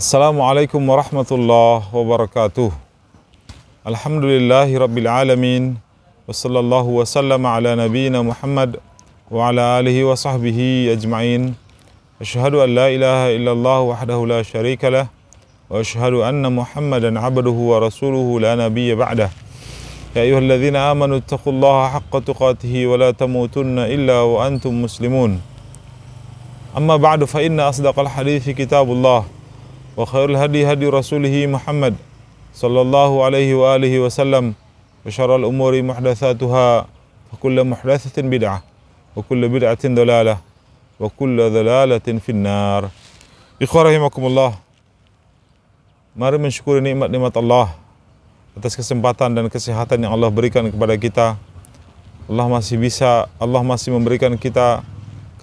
السلام عليكم ورحمة الله وبركاته. الحمد لله رب العالمين وصلى الله وسلم على نبينا محمد وعلى آله وصحبه أجمعين. أشهد أن لا إله إلا الله وحده لا شريك له وأشهد أن محمدا عبده ورسوله لا نبي بعده. يا أيها الذين آمنوا اتقوا الله حق تقاته ولا تموتن إلا وأنتم مسلمون. أما بعد فإن أصدق الحديث كتاب الله. وخير الهدي هدي رسوله محمد صلى الله عليه وآله وسلم وشر الأمور محدثاتها وكل محدثة بدعة وكل بدعة ضلالة وكل ضلالة في النار إخوة رحمكم الله Mari mensyukuri nikmat-nikmat Allah atas kesempatan dan kesehatan yang Allah berikan kepada kita. Allah masih bisa, Allah masih memberikan kita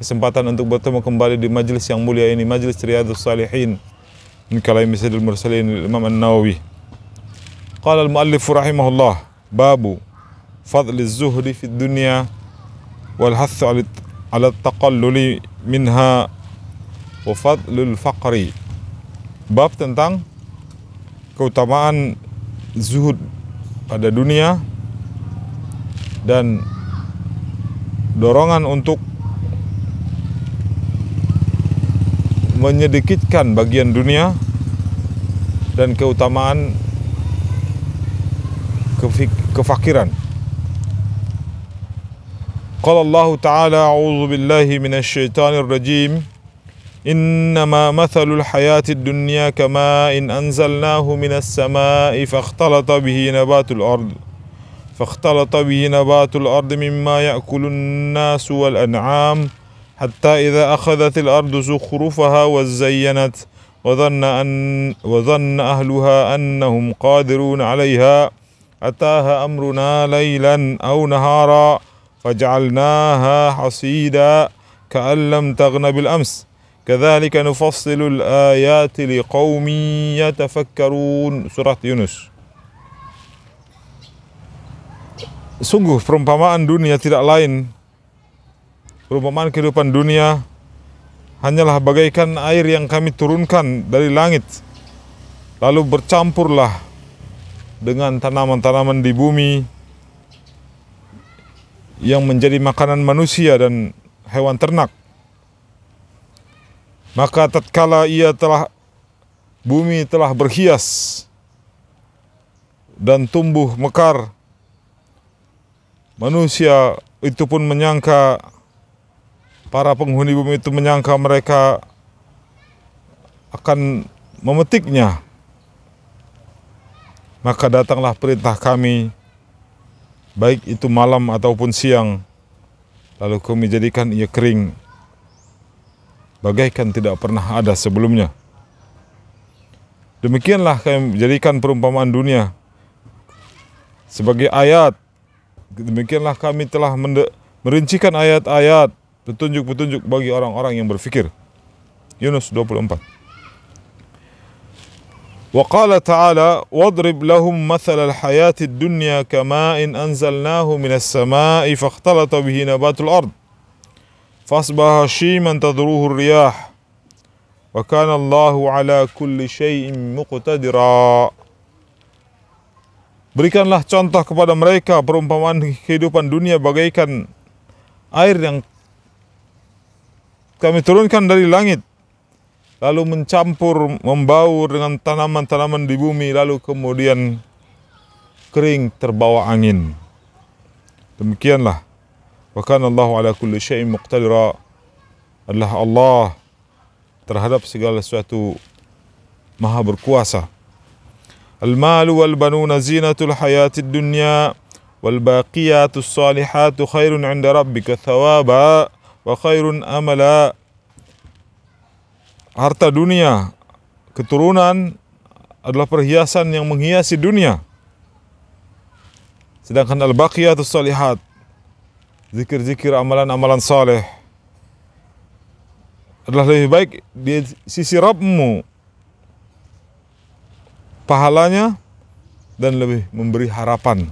kesempatan untuk bertemu kembali di majlis yang mulia ini, majlis Riyadhus Salihin. Min kalam Sayyidul Mursalin Imam An-Nawawi. Qala al-muallif rahimahullah, babu fadl az-zuhdi fi dunya wal hath ala at-taqalluli minha wa fadlul faqri. Bab tentang keutamaan zuhud pada dunia dan dorongan untuk menyedikitkan bagian dunia dan keutamaan kefakiran. Qala Allah Ta'ala a'udzu billahi minasyaitonir rajim. إنما مثل الحياة الدنيا كماء إن أنزلناه من السماء فاختلط به نبات الأرض فاختلط به نبات الأرض مما يأكل الناس والأنعام حتى إذا أخذت الأرض زخرفها وزينت وظن أن وظن أهلها أنهم قادرون عليها. أتاها أمرنا ليلا أو نهارا فجعلناها حصيدا كأن لم تغن بالأمس. كذلك نفصل الآيات لقوم يتفكرون. Surat Yunus Sungguh perumpamaan dunia tidak lain Perumpamaan kehidupan dunia Hanyalah bagaikan air yang kami turunkan dari langit. Lalu bercampurlah Dengan tanaman-tanaman di bumi Yang menjadi makanan manusia dan hewan ternak. Maka tatkala ia telah bumi telah berhias dan tumbuh mekar manusia itu pun menyangka para penghuni bumi itu menyangka mereka akan memetiknya maka datanglah perintah kami baik itu malam ataupun siang lalu kami jadikan ia kering bagaikan tidak pernah ada sebelumnya. Demikianlah kami menjadikan perumpamaan dunia sebagai ayat. Demikianlah kami telah merincikan ayat-ayat petunjuk-petunjuk bagi orang-orang yang berfikir. Yunus 24. Wa qala ta'ala wadrib lahum mathal al-hayati ad-dunya kama'in anzalnahu minas sama'i fakhtalata bihi nabatul ard fasbaha shiman tadruhu ar-riyah wa Allahu ala kulli. Berikanlah contoh kepada mereka perumpamaan kehidupan dunia bagaikan air yang kami turunkan dari langit lalu mencampur membaur dengan tanaman-tanaman di bumi lalu kemudian kering terbawa angin. Demikianlah. Bahkan Allah ala kulli syai'in muqtadira. Adalah Allah terhadap segala sesuatu maha berkuasa. المال والبنون زينة الحياة الدنيا والباقيات الصالحات khairun عند ربك ثوابا wa khairun amala. Harta dunia keturunan adalah perhiasan yang menghiasi dunia. Sedangkan al-baqiyatus salihat zikir-zikir amalan-amalan saleh adalah lebih baik di sisi Rabbmu. Pahalanya dan lebih memberi harapan.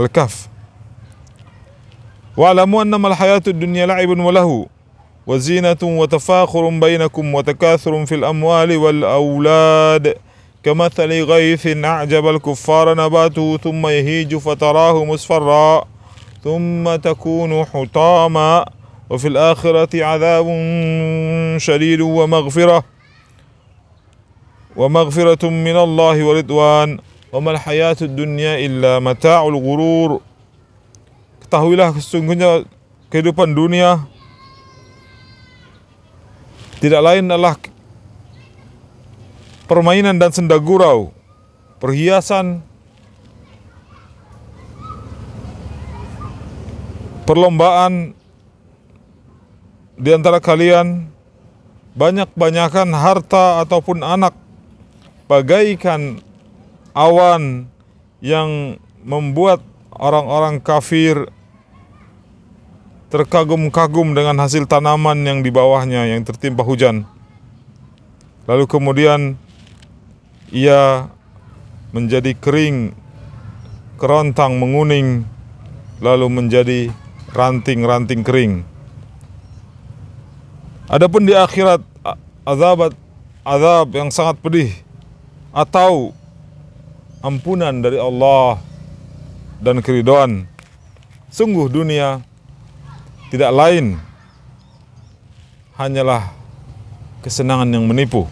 Al-kaf Annamal hayatud dunya la'ibun wa lahu وزينة وتفاخر بينكم وتكاثر في الأموال والأولاد. كمثل غيث أعجب الكفار نباته ثم يهيج فتراه مصفرا ثم تكون حطاما. وفي الآخرة عذاب شديد ومغفرة ومغفرة من الله ورضوان. وما الحياة الدنيا إلا متاع الغرور. Ketahuilah sesungguhnya kehidupan dunia tidak lain adalah permainan dan senda gurau, perhiasan, perlombaan di antara kalian banyak-banyakan harta ataupun anak bagaikan awan yang membuat orang-orang kafir terkagum-kagum dengan hasil tanaman yang di bawahnya yang tertimpa hujan. Lalu kemudian ia menjadi kering, kerontang, menguning, lalu menjadi ranting-ranting kering. Adapun di akhirat azab azab yang sangat pedih atau ampunan dari Allah dan keridoan. Sungguh dunia tidak lain hanyalah kesenangan yang menipu.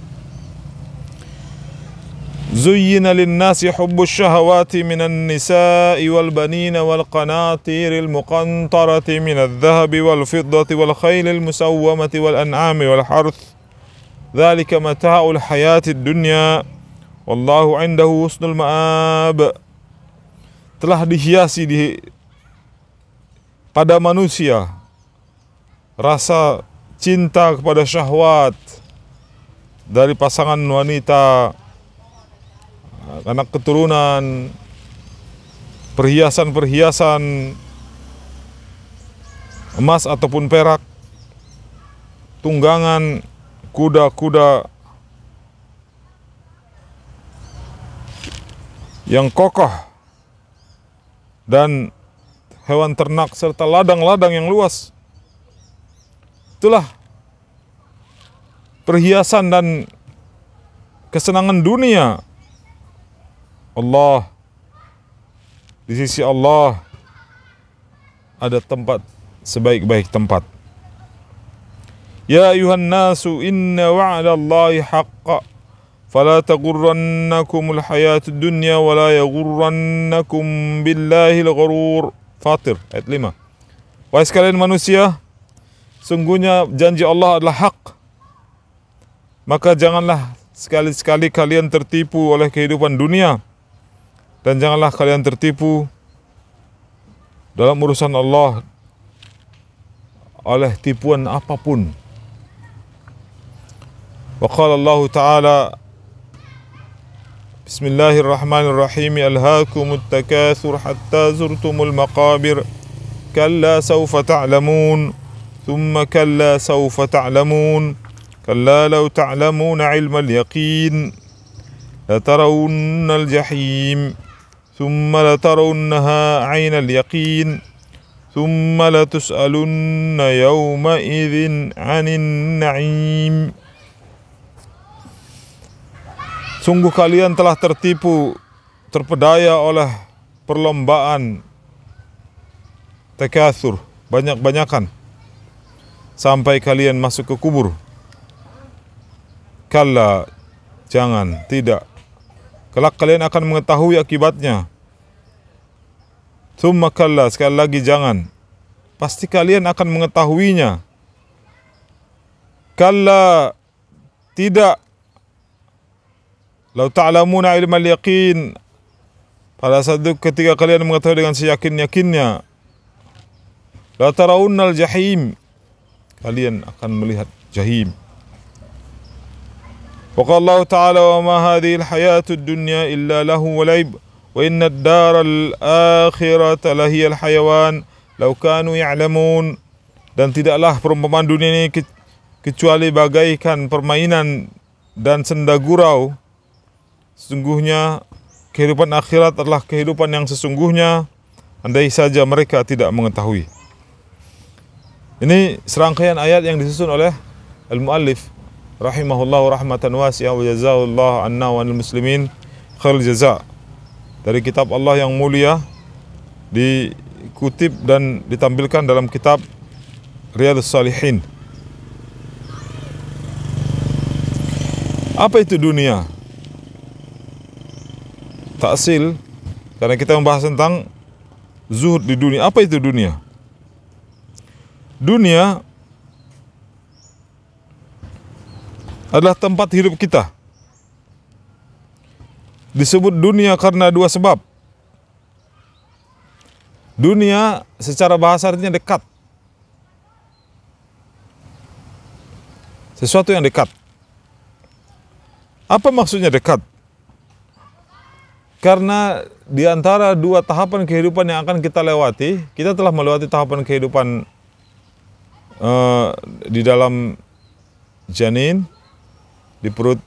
زين للناس حب الشهوات من النساء والبنين والقناطير المقنطرة من الذهب والفضة والخيل المسومة والأنعام والحرث ذلك متاع الحياة الدنيا والله عنده حسن المآب telah dihiasi di pada manusia rasa cinta kepada syahwat dari pasangan wanita, anak keturunan, perhiasan-perhiasan emas ataupun perak, tunggangan, kuda-kuda yang kokoh dan hewan ternak serta ladang-ladang yang luas. Itulah perhiasan dan kesenangan dunia. Allah di sisi Allah ada tempat sebaik-baik tempat. Ya ayuhan nasu inna wa'dallahi haqqa taghurrannakumul hayatud dunya wa la yaghurrannakum billahil gharur. Fatir ayat 5. Wahai sekalian manusia, Sungguhnya janji Allah adalah hak. Maka janganlah sekali-sekali kalian tertipu oleh kehidupan dunia. Dan janganlah kalian tertipu dalam urusan Allah oleh tipuan apa pun. Wa qala Allah Ta'ala Bismillahirrahmanirrahim Alhaakumut takathur hatta zurtumul maqabir Kalla sawfa ta'lamun ثم كلا سوف تعلمون كلا لو تعلمون علم اليقين لترون الجحيم ثم لترونها عين اليقين ثم لتسألن يومئذ عن النعيم Sungguh kalian telah tertipu, terpedaya oleh perlombaan tekathur, banyak-banyakan sampai kalian masuk ke kubur. Kalla, jangan, tidak. Kelak kalian akan mengetahui akibatnya. Thumma kalla, sekali lagi jangan. Pasti kalian akan mengetahuinya. Kalla, tidak. Lau ta'lamuna ilmal yaqin. Pada saat itu ketika kalian mengetahui dengan seyakin-yakinnya. La tarawunnal jahim kalian akan melihat jahim. وقال الله تعالى وما هذه الحياة الدنيا إلا له ولعب وإن الدار الآخرة لهي الحيوان لو كانوا يعلمون dan tidaklah perumpamaan dunia ini kecuali bagaikan permainan dan senda gurau sesungguhnya kehidupan akhirat adalah kehidupan yang sesungguhnya andai saja mereka tidak mengetahui Ini serangkaian ayat yang disusun oleh al-muallif rahimahullahu rahmatan wasi'ah wa jazakallahu anna wa muslimin khair jaza. Dari kitab Allah yang mulia dikutip dan ditampilkan dalam kitab Riyadhus Salihin. Apa itu dunia? Taksil karena kita membahas tentang zuhud di dunia. Apa itu dunia? Dunia adalah tempat hidup kita. Disebut dunia karena dua sebab. Dunia secara bahasa artinya dekat. Sesuatu yang dekat. Apa maksudnya dekat? Karena di antara dua tahapan kehidupan yang akan kita lewati, kita telah melewati tahapan kehidupan uh, di dalam janin, di perut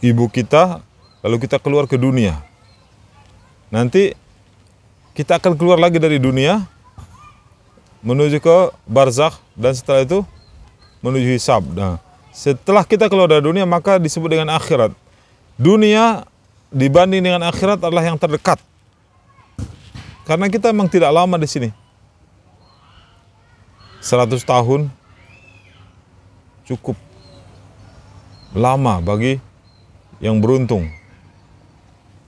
ibu kita, lalu kita keluar ke dunia. Nanti kita akan keluar lagi dari dunia, menuju ke barzakh, dan setelah itu menuju hisab. Nah, setelah kita keluar dari dunia, maka disebut dengan akhirat dunia dibanding dengan akhirat adalah yang terdekat. Karena kita memang tidak lama di sini. 100 tahun cukup lama bagi yang beruntung.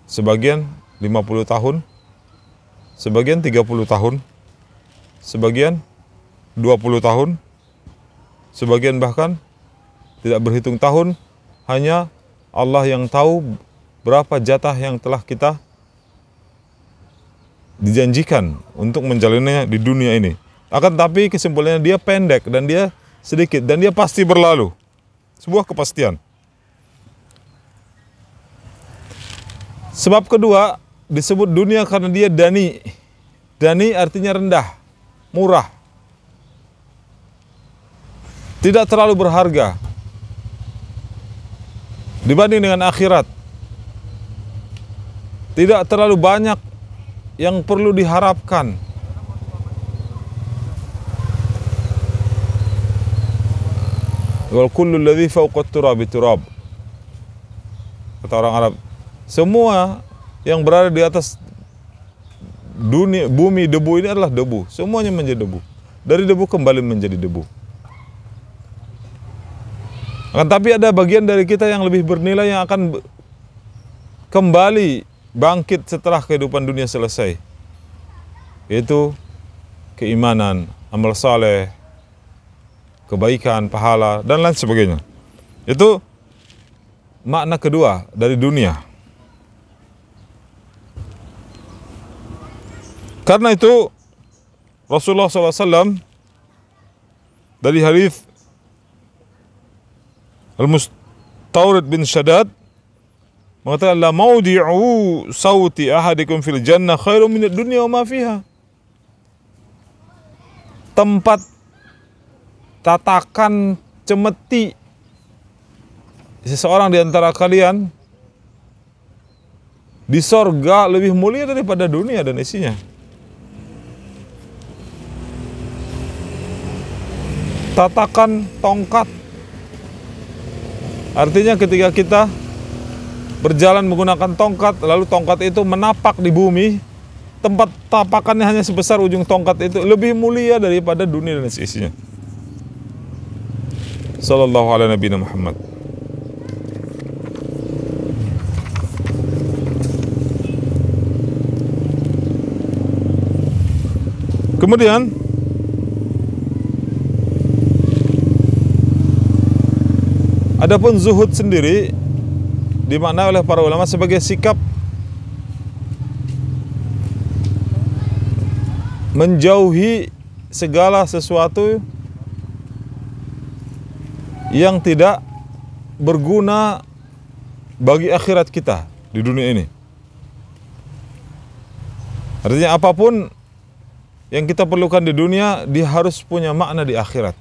Sebagian 50 tahun, sebagian 30 tahun, sebagian 20 tahun, sebagian bahkan tidak berhitung tahun, hanya Allah yang tahu berapa jatah yang telah kita dijanjikan untuk menjalannya di dunia ini. Akan tapi kesimpulannya dia pendek dan dia sedikit dan dia pasti berlalu. Sebuah kepastian. Sebab kedua disebut dunia karena dia dani. Dani artinya rendah, murah. Tidak terlalu berharga dibanding dengan akhirat. Tidak terlalu banyak yang perlu diharapkan. Kullu alladhi fawqa turabi turab. Kata orang Arab, semua yang berada di atas dunia bumi debu ini adalah debu. Semuanya menjadi debu. Dari debu kembali menjadi debu. Akan tapi ada bagian dari kita yang lebih bernilai yang akan kembali bangkit setelah kehidupan dunia selesai. Yaitu keimanan, amal saleh, kebaikan, pahala, dan lain sebagainya. Itu makna kedua dari dunia. Karena itu Rasulullah SAW dari hadis Al-Mustawrid bin Shaddad mengatakan la maudi'u sauti ahadikum fil jannah khairum min dunya ma fiha. Tempat tatakan cemeti seseorang di antara kalian di sorga lebih mulia daripada dunia dan isinya. Tatakan tongkat Artinya ketika kita berjalan menggunakan tongkat, lalu tongkat itu menapak di bumi, tempat tapakannya hanya sebesar ujung tongkat itu lebih mulia daripada dunia dan isinya. Sallallahu alaihi Nabi Muhammad. Kemudian Adapun zuhud sendiri dimaknai oleh para ulama sebagai sikap menjauhi segala sesuatu yang tidak berguna bagi akhirat kita di dunia ini. Artinya apa pun yang kita perlukan di dunia, dia harus punya makna di akhirat.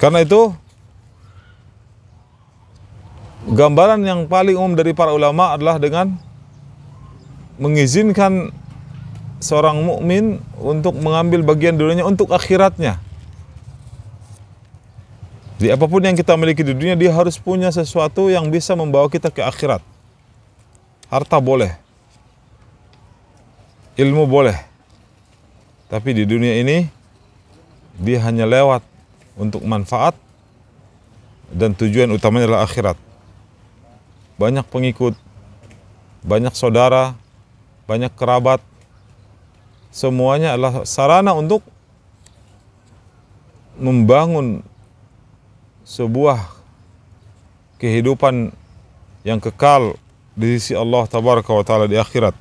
Karena itu gambaran yang paling umum dari para ulama adalah dengan mengizinkan seorang mukmin untuk mengambil bagian dunianya untuk akhiratnya. Jadi apa pun yang kita miliki di dunia dia harus punya sesuatu yang bisa membawa kita ke akhirat. Harta boleh. Ilmu boleh. Tapi di dunia ini dia hanya lewat untuk manfaat dan tujuan utamanya adalah akhirat. Banyak pengikut, banyak saudara, banyak kerabat, semuanya adalah sarana untuk membangun sebuah kehidupan yang kekal di sisi Allah tabaraka wa taala di akhirat.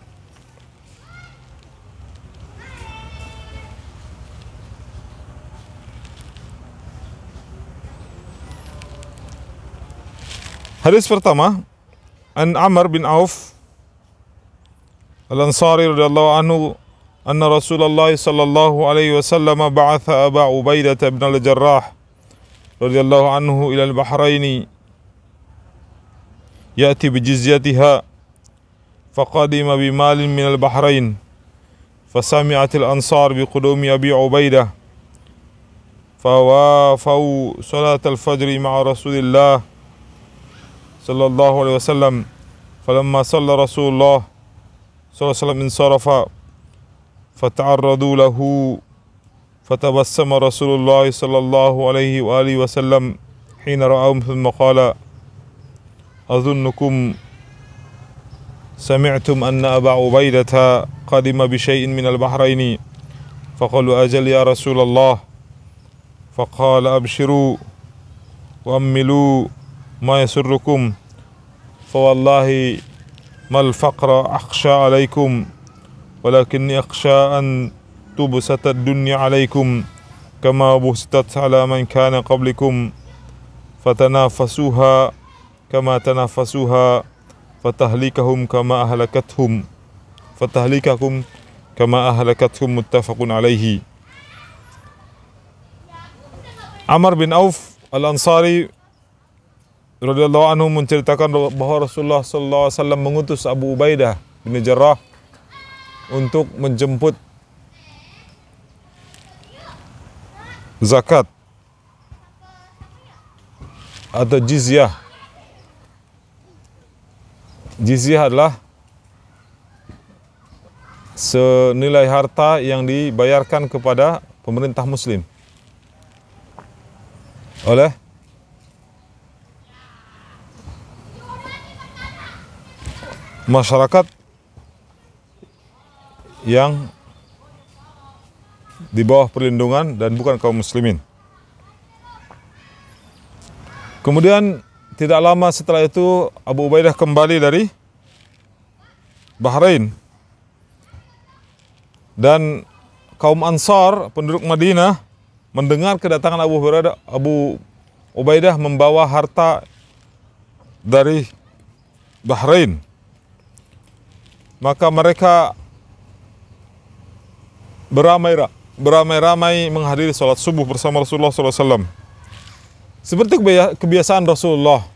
Hadis pertama An Amr bin Auf Al-Ansari radhiyallahu anhu أن رسول الله صلى الله عليه وسلم بعث أبا عبيدة بن الجراح رضي الله عنه إلى البحرين يأتي بجزيتها فقدم بمال من البحرين فسمعت الأنصار بقدوم أبي عبيدة فوافوا صلاة الفجر مع رسول الله صلى الله عليه وسلم فلما صلى رسول الله صلى الله عليه وسلم انصرف فتعرضوا له. فتبسم رسول الله صلى الله عليه وآله وسلم حين رأهم ثم قال أظنكم سمعتم أن أبا عبيدة قدم بشيء من البحرين؟ فقالوا أجل يا رسول الله. فقال أبشروا وأملوا ما يسركم. فوالله ما الفقر أخشى عليكم. ولكني أخشى أن تبسط الدنيا عليكم كما بسطت على من كان قبلكم فتنافسوها كما تنافسوها فتهلكهم كما أهلكتهم فتهلككم كما أهلكتهم متفق عليه. عمر بن أوف الأنصاري رضي الله عنه من تلتقى رسول الله صلى الله عليه وسلم من mengutus أبو بيدة بن جراح untuk menjemput zakat atau jizyah. Jizyah adalah senilai harta yang dibayarkan kepada pemerintah muslim oleh masyarakat yang di bawah perlindungan dan bukan kaum muslimin. Kemudian tidak lama setelah itu Abu Ubaidah kembali dari Bahrain dan kaum Ansar penduduk Madinah mendengar kedatangan Abu Hurairah Abu Ubaidah membawa harta dari Bahrain maka mereka beramai beramai-ramai menghadiri sholat subuh bersama Rasulullah SAW. Seperti kebiasaan Rasulullah,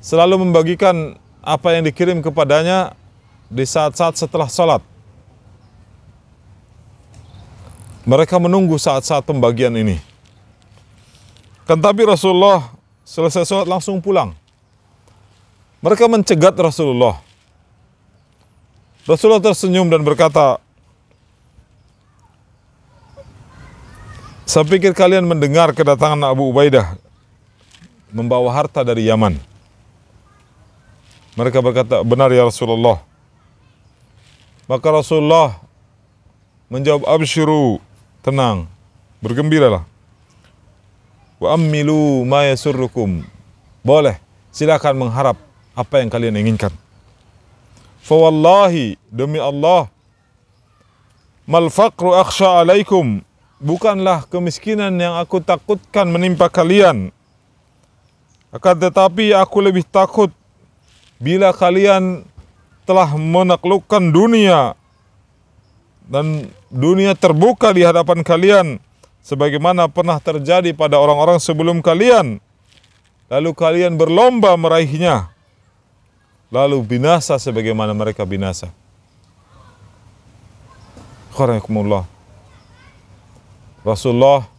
selalu membagikan apa yang dikirim kepadanya di saat-saat setelah sholat. Mereka menunggu saat-saat pembagian ini. Kan tapi Rasulullah selesai sholat langsung pulang. Mereka mencegat Rasulullah. Rasulullah tersenyum dan berkata, Saya pikir kalian mendengar kedatangan Abu Ubaidah membawa harta dari Yaman. Mereka berkata, benar ya Rasulullah. Maka Rasulullah menjawab, abshiru, tenang, bergembiralah. Wa ammilu ma yasurrukum. Boleh, silakan mengharap apa yang kalian inginkan. Fawallahi, demi Allah, mal faqru akhsha alaikum bukanlah kemiskinan yang aku takutkan menimpa kalian. Akan tetapi aku lebih takut bila kalian telah menaklukkan dunia dan dunia terbuka di hadapan kalian sebagaimana pernah terjadi pada orang-orang sebelum kalian lalu kalian berlomba meraihnya lalu binasa sebagaimana mereka binasa. Kharakumullah. Rasulullah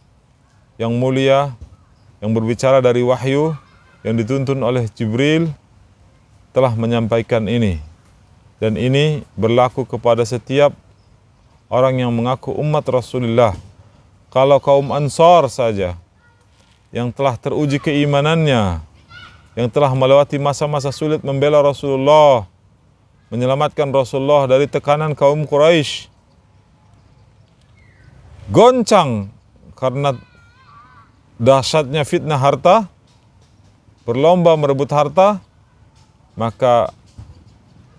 yang mulia yang berbicara dari wahyu yang dituntun oleh Jibril telah menyampaikan ini dan ini berlaku kepada setiap orang yang mengaku umat Rasulullah. Kalau kaum Ansar saja yang telah teruji keimanannya, yang telah melewati masa-masa sulit membela Rasulullah, menyelamatkan Rasulullah dari tekanan kaum Quraisy. Goncang karena dahsyatnya fitnah harta, berlomba merebut harta, maka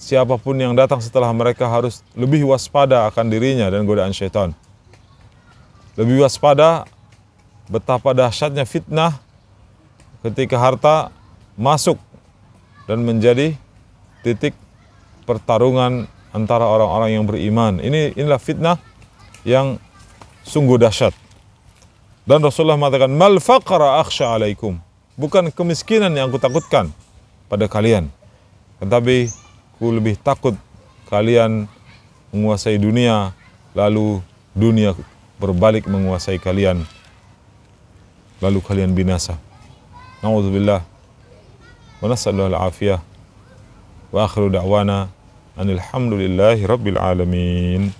siapa pun yang datang setelah mereka harus lebih waspada akan dirinya dan godaan syaitan. Lebih waspada betapa dahsyatnya fitnah ketika harta masuk dan menjadi titik pertarungan antara orang-orang yang beriman. Ini inilah fitnah yang sungguh dahsyat. Dan Rasulullah mengatakan, "Mal faqra akhsha alaikum." Bukan kemiskinan yang aku takutkan pada kalian, tetapi Aku lebih takut kalian menguasai dunia, lalu dunia berbalik menguasai kalian, lalu kalian binasa. Nauzubillah. Wa nasallahu al-afiyah. Wa akhiru da'wana anil hamdulillahi rabbil alamin.